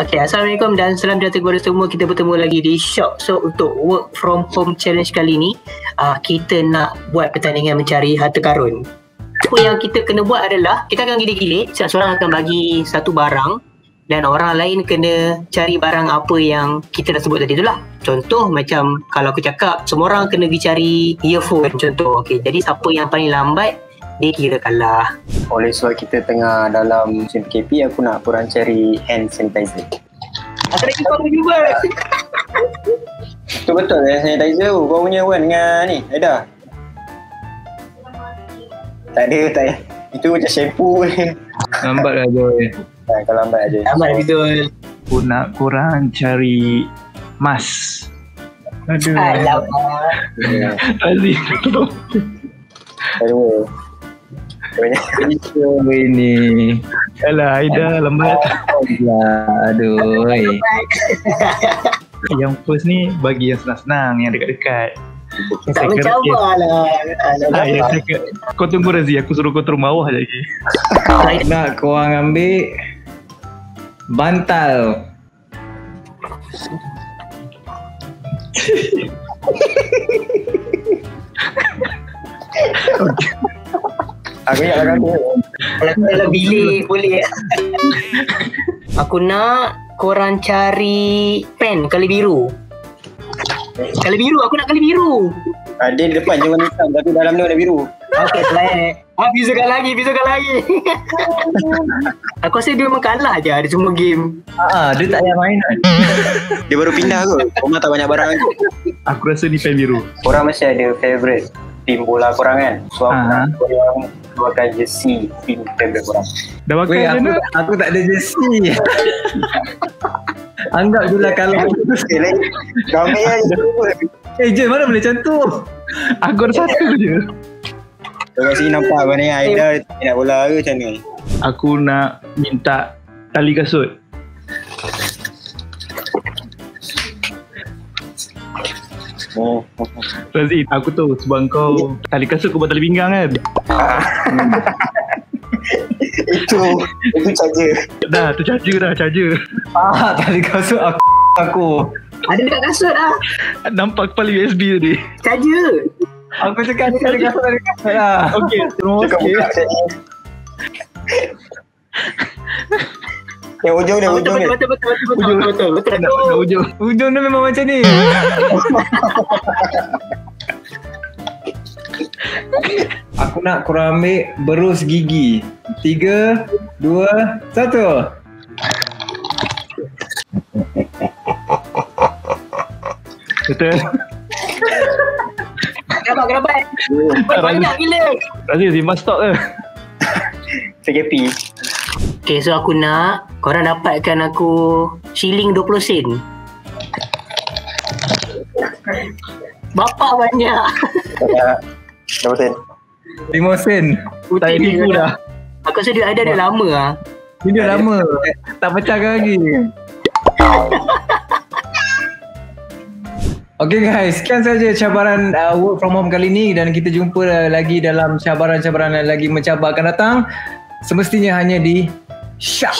Okay, Assalamualaikum dan salam sejahtera kepada semua. Kita bertemu lagi di Shop. So, untuk work from home challenge kali ni, uh, kita nak buat pertandingan mencari harta karun. Apa yang kita kena buat adalah, kita akan gilir-gilir. Setiap seorang akan bagi satu barang dan orang lain kena cari barang apa yang kita dah sebut tadi tu lah. Contoh macam kalau aku cakap, semua orang kena pergi cari earphone contoh. Okay, jadi siapa yang paling lambat, dia kira kalah. Oleh sebab kita tengah dalam musim PKP, aku nak korang cari hand sanitizer. Aku dah jumpa juga. Betul-betul hand sanitizer tu. Kau punya Wan dengan ni, Aida. Tak ada, tak ada. Itu macam shampoo ni. Lambat lah Joy. Ha, kalau lambat aja. Amat betul. Aku nak korang cari mas. Aduh. Alamak. Ya, Aziz. Aduh. Banyak. Aduh ini. Alah Aida lambat. Alah, aduh. Yang first ni bagi yang senang-senang, yang dekat-dekat. Tak mencabar lah. Ah, yang second. Kau tunggu Razi, aku suruh kau turun bawah je lagi. Nak korang ambil bantal. Aku ingat lah. Kalau dalam bilik boleh. Aku nak korang cari pen kali biru. Kali biru, aku nak kali biru. Ha, dia di depan warna hitam tapi dalam dia warna biru. Okey, baik. Ah, bizakan lagi, bizakan lagi. aku rasa dia memang kalah je ada semua game. Ah, dia tak payah main. Dia baru pindah kot. Rumah tak banyak barang lagi. Aku rasa ni pen biru. Korang mesti ada favourite tim bola korang kan? So aku Ah. nak keluarkan jersey tim favourite korang. Dah makan Weh, aku, nak? aku tak ada jersey. Anggap je lah kalau lain. Kami kan Eh je mana boleh macam tu Aku ada satu je. Kau kat sini nampak ni Aida nak bola ke macam ni? Aku nak minta tali kasut. Oh. Razi, aku tahu sebab kau tali kasut kau buat tali pinggang kan? Itu Itu saja Dah, tu charger dah, charger. Ah tali kasut aku aku Ada dekat kasut ah. Nampak kepala USB tadi. Saja. Aku cakap tali kasut tali kasut lah Okey, terima Cakap. Ni Yang ujung dia Betul ujung betul dia betul betul betul betul betul nak betul. ujung. Ujung dia memang macam ni Aku nak korang ambil berus gigi Tiga Dua Satu Betul. Kenapa kenapa? Banyak gila. Razi, simpan stok ke? PKP Okay, so aku nak korang dapatkan aku shilling 20 sen. Bapak banyak. Dah betul Lima sen. Tak Putih tipu dah. Aku rasa dia ada dah lama ah. Ini dah lama. Tak pecahkan lagi. Okay guys, sekian saja cabaran uh, work from home kali ni. Dan kita jumpa uh, lagi dalam cabaran-cabaran yang lagi mencabar akan datang. Semestinya hanya di 小